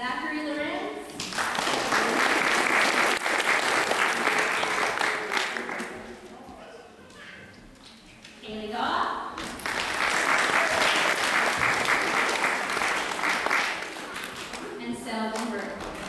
Zachary Lorenz. Haley Goff. And Sal Lindbergh.